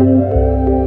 Música